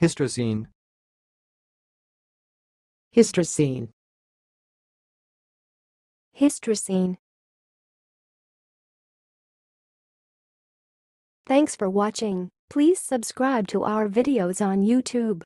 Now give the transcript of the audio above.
Hystrocene. Hystrocene. Hystrocene. Thanks for watching. Please subscribe to our videos on YouTube.